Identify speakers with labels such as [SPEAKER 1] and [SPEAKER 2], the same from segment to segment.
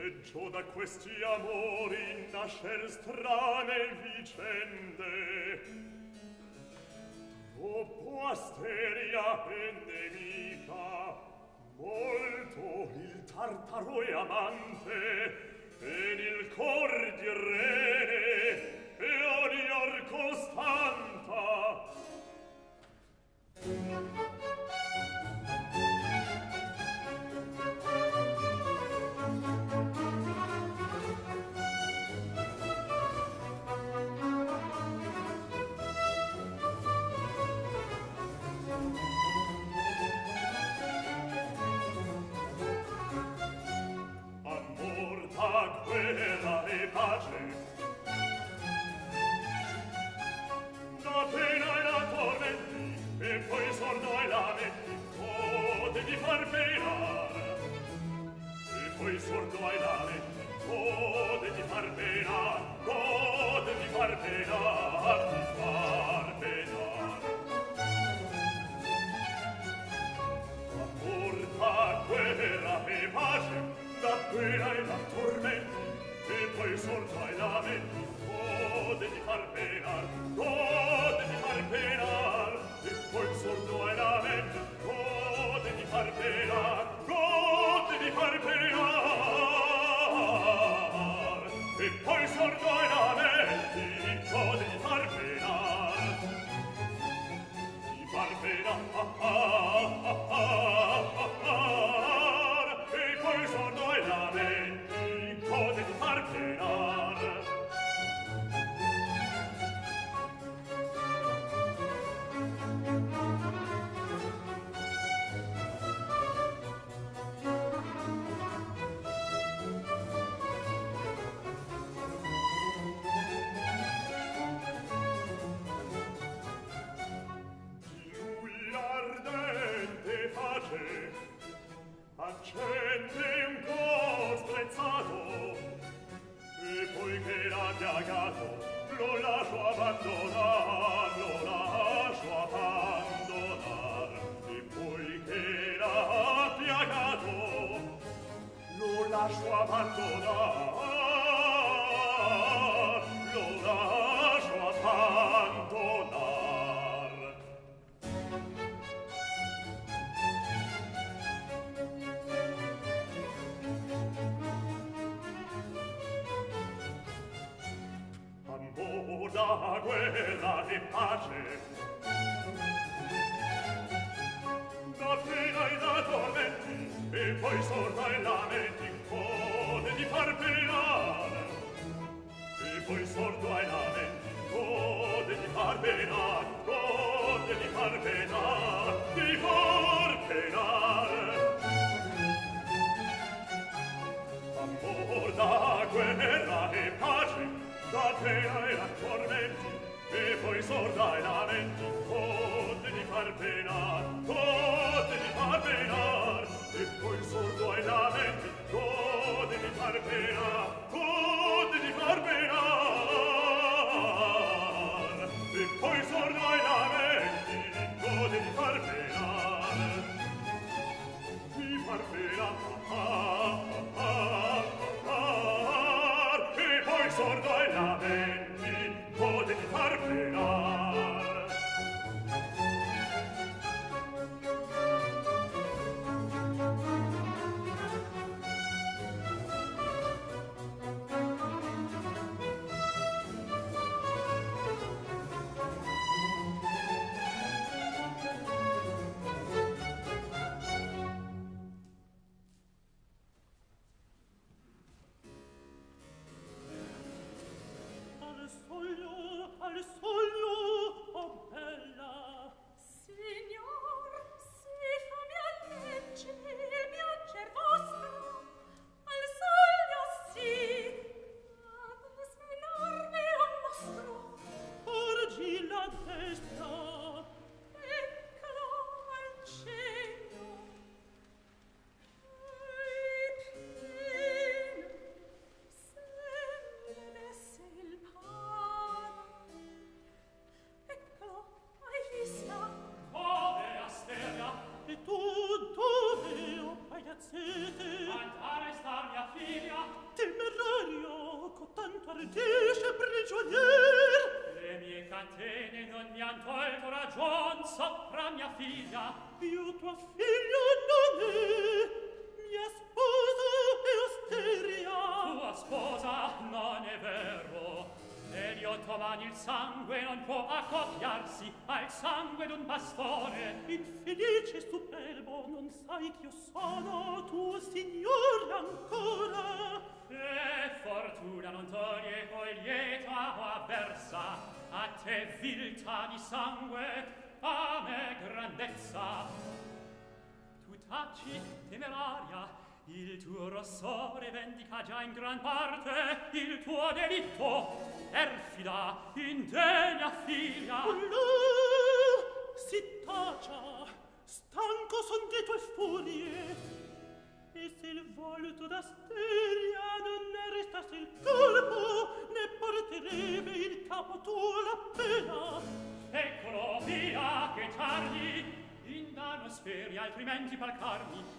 [SPEAKER 1] Peggio da questi amori nascer strane vicende. Troppo asteria e nemica Molto il tartaro e
[SPEAKER 2] amante. Yeah. tempo accoppiarsi al sangue d'un bastone
[SPEAKER 3] infelice superbo non sai ch'io sono tuo signore ancora.
[SPEAKER 2] E fortuna non toglie o lieta o avversa a te viltà di sangue a me grandezza. Tu taci temeraria Il tuo rossore vendica già in gran parte il tuo delitto, perfida, indegna figlia.
[SPEAKER 3] Là, si tacia, stanco son di tue furie, e se il volto da steria non ne restasse il colpo, ne porterebbe il capo tuo la pena.
[SPEAKER 2] Eccolo, via, che tardi, in danno speri altrimenti palcarmi,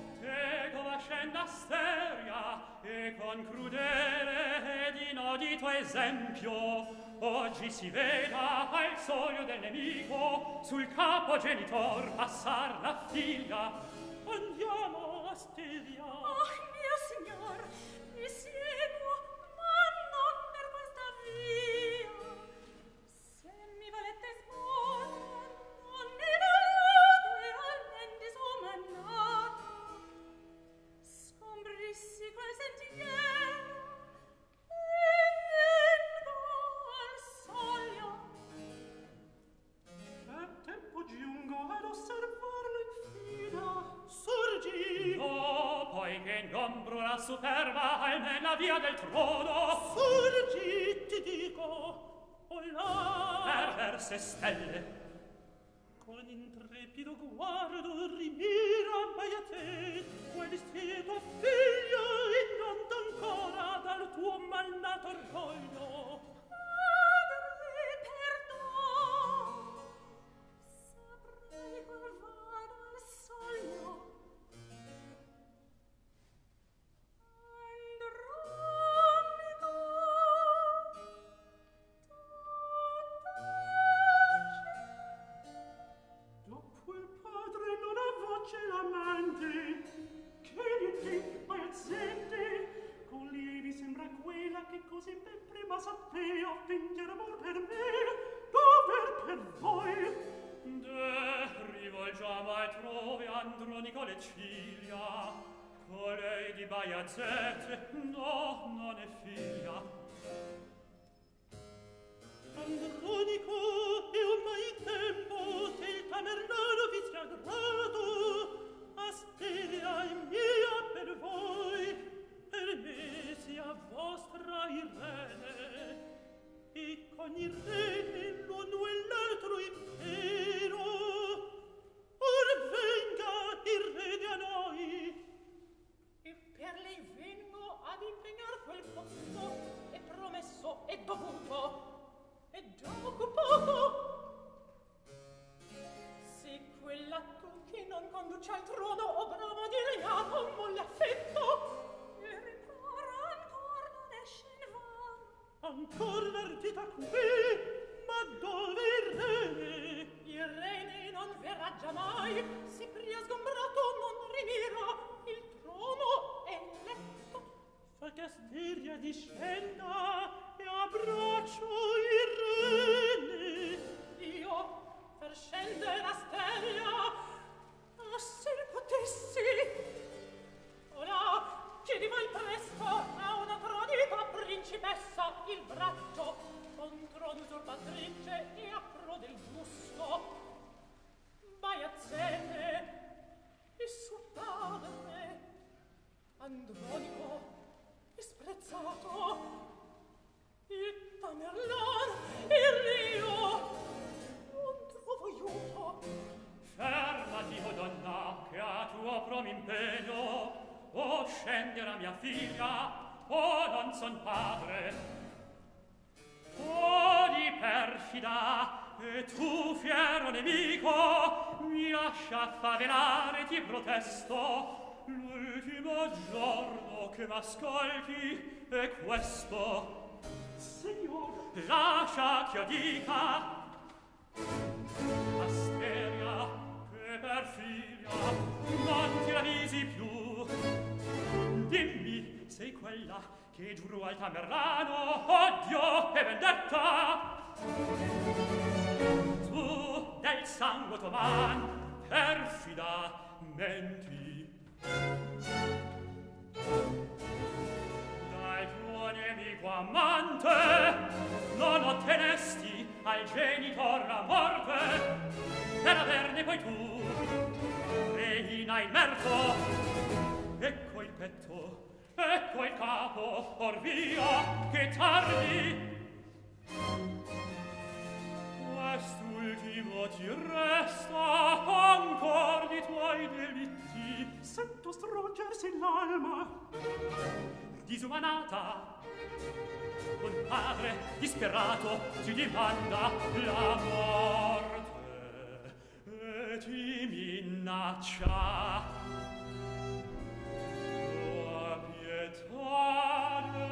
[SPEAKER 2] che come scenda steria e con crudele ed inodito esempio oggi si veda al soglio del nemico sul capo genitor passar la figlia.
[SPEAKER 3] Andiamo a stevia
[SPEAKER 4] oh mio signor mi
[SPEAKER 3] siede ancora favelare ti protesto l'ultimo giorno che m'ascolti è questo.
[SPEAKER 1] Signor
[SPEAKER 3] lascia ch'io dica Asteria che per figlia non ti ravisi più. Dimmi sei quella che giuro al Tamerlano odio e vendetta. Tu del sangue tuo man perfida menti. Dai tuo nemico amante non ottenesti al genitor la morte per averne poi tu reina il merco ecco il petto ecco il capo or via che tardi. Questo ultimo ti resta ancor di tuoi delitti.
[SPEAKER 1] Sento struggersi l'alma.
[SPEAKER 3] Disumanata. Un padre disperato ti dimanda la morte e ti minaccia. Tua pietà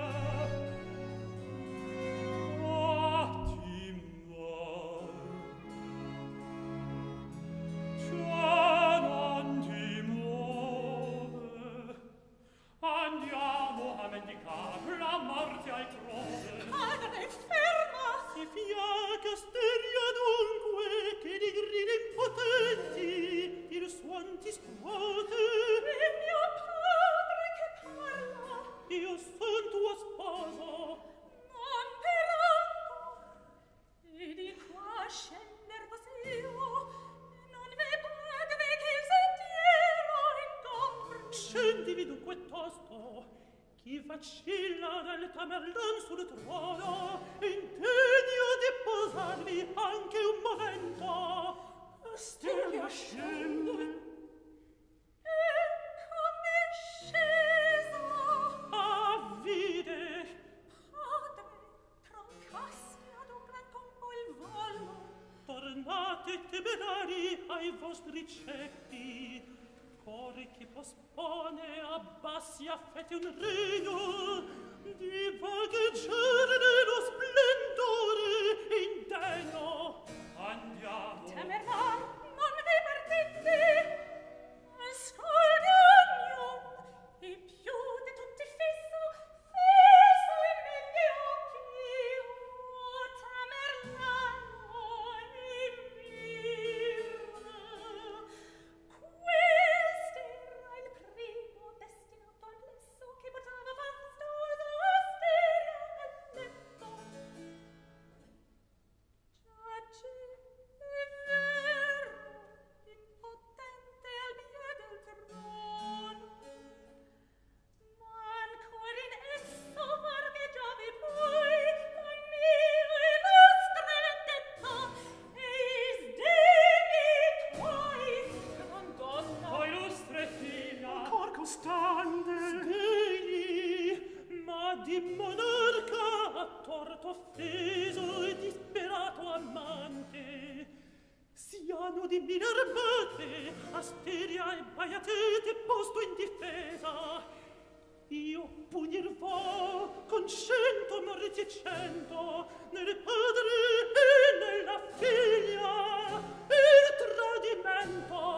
[SPEAKER 3] vendicar un di mine armate, Asteria e Baiatete posto in difesa. Io punir vo con cento morti e cento, nel padre e nella figlia, il tradimento.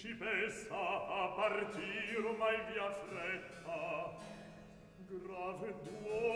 [SPEAKER 4] principessa a partir mai via fretta. Grave
[SPEAKER 2] duo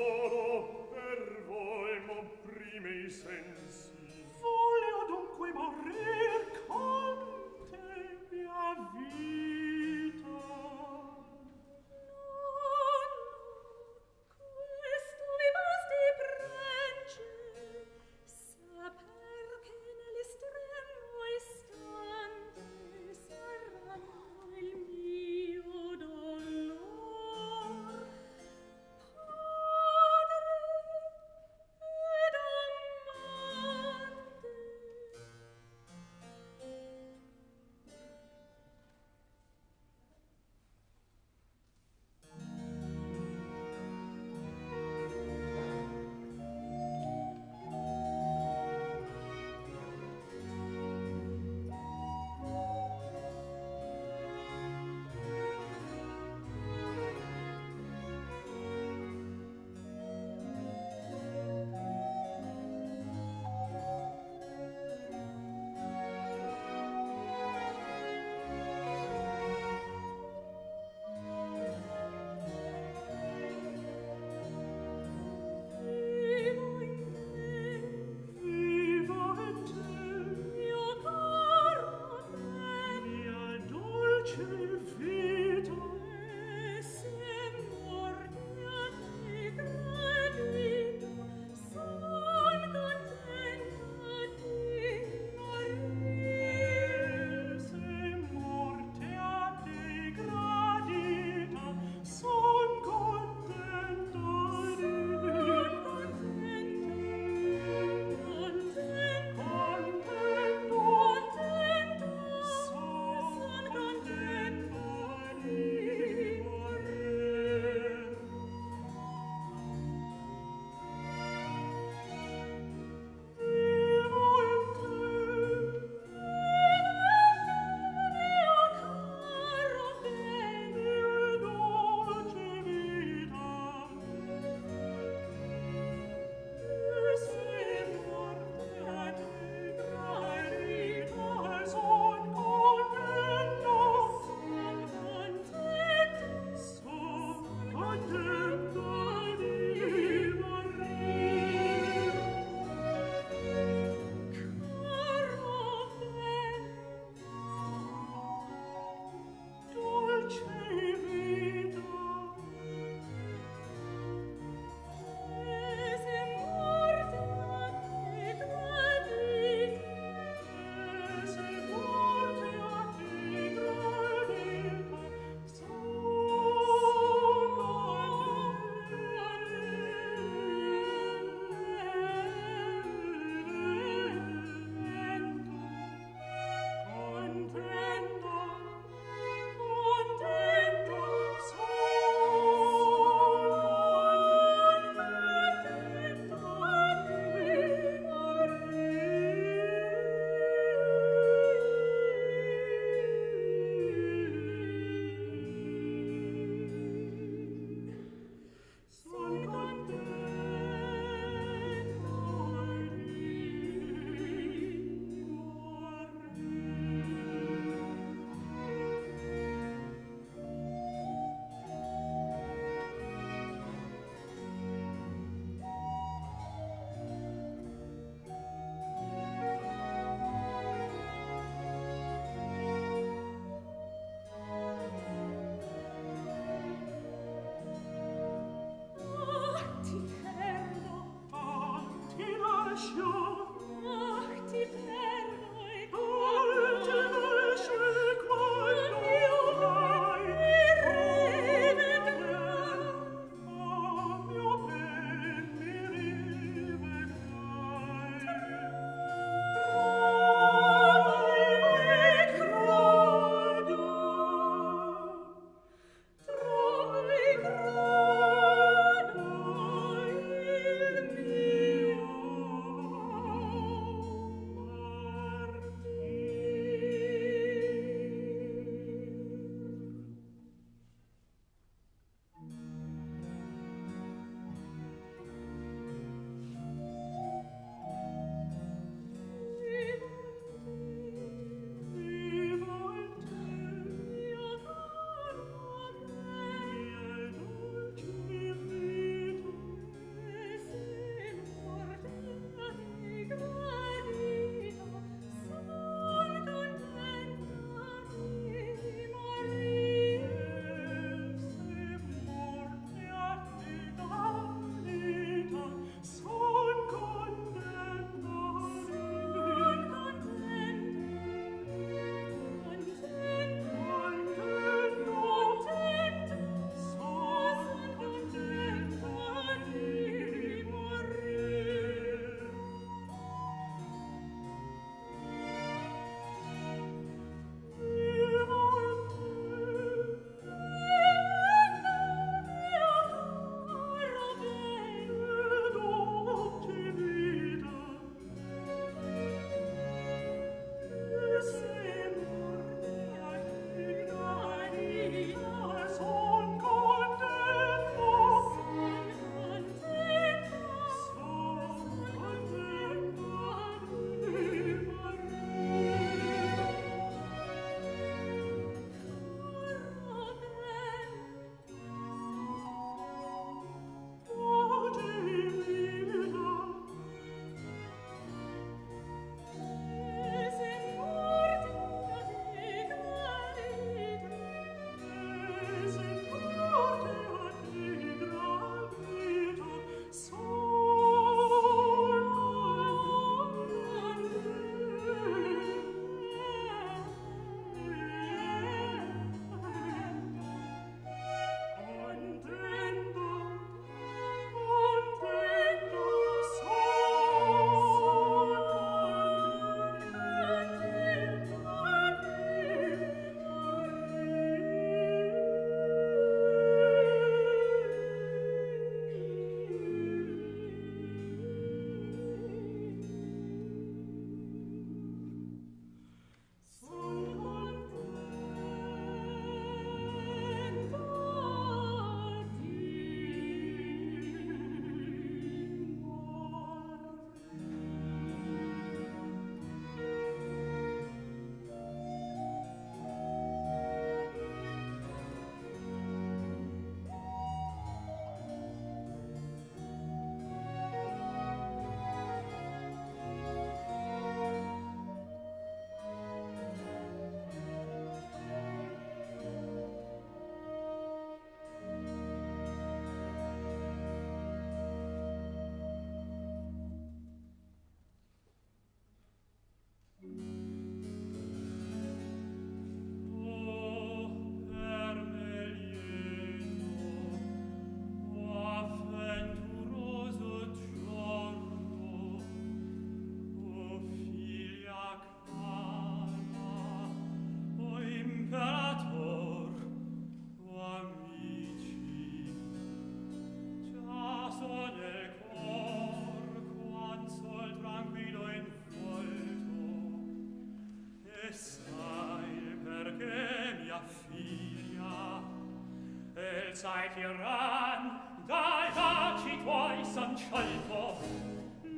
[SPEAKER 2] seid ihr ran, dai baci tuoi son sciolto.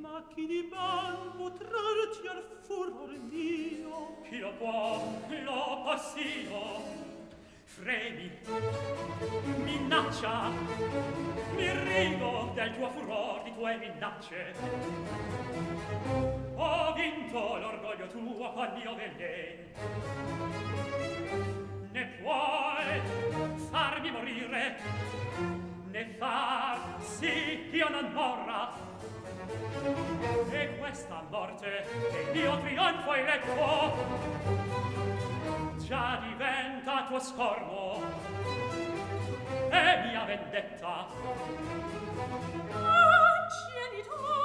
[SPEAKER 3] Ma chi di ban potrarti al furor mio?
[SPEAKER 2] Chi lo può, lo passivo. Fremi, minaccia, mi rigo del tuo furor, di tue minacce. Ho vinto l'orgoglio tuo, quando io veleni ne puoi farmi morire ne far sì ch'io non morra e questa morte che io trionfo letto già diventa tuo scorno e mia vendetta Ah,
[SPEAKER 4] oh, genitor!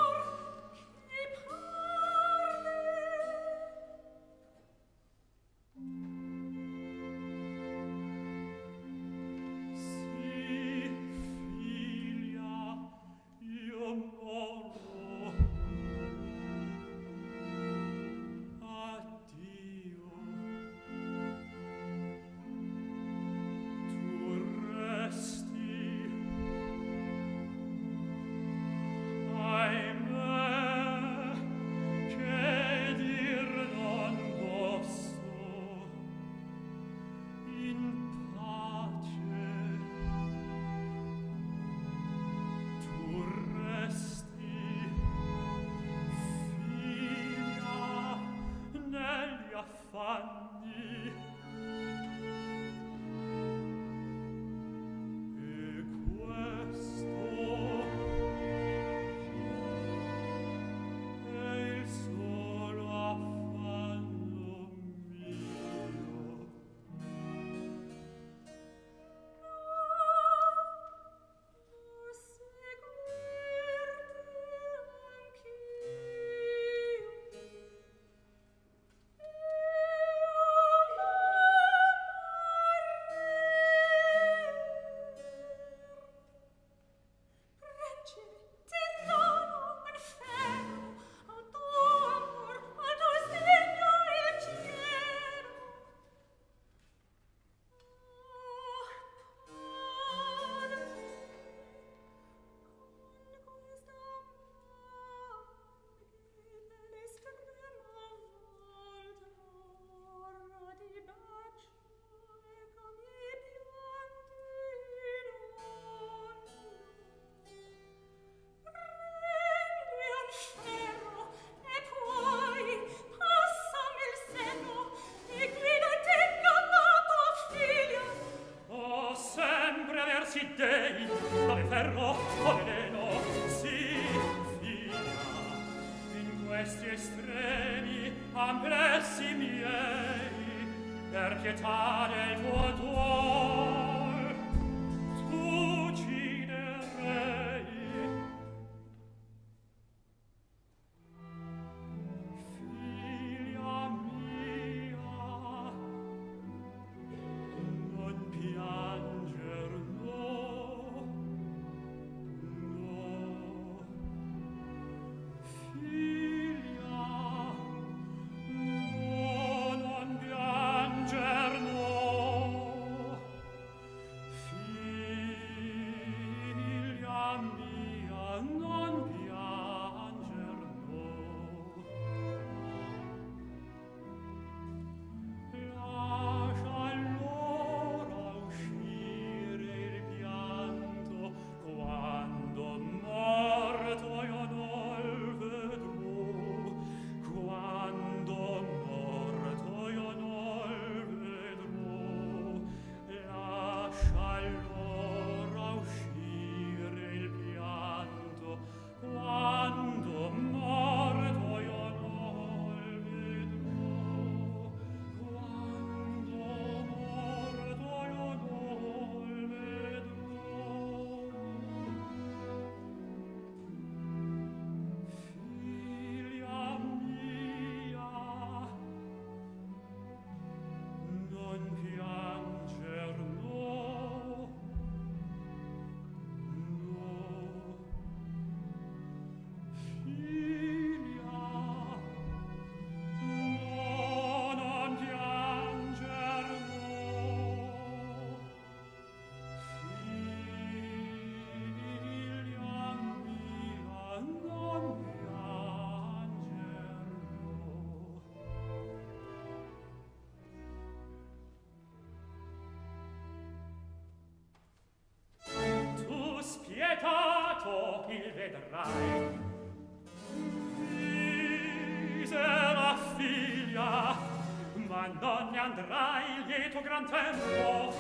[SPEAKER 2] ma non ne andrai lieto gran tempo.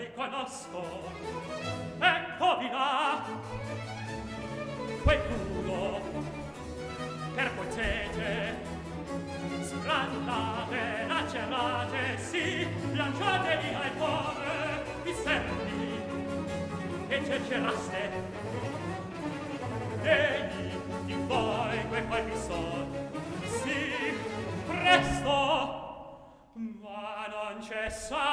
[SPEAKER 2] li conosco eccovi là. Quel culo per voi cete splantate lacerate sì lanciatevi al cuore vi servi e cerceraste. Egli di voi quei qual mi son? Sì presto ma non cessate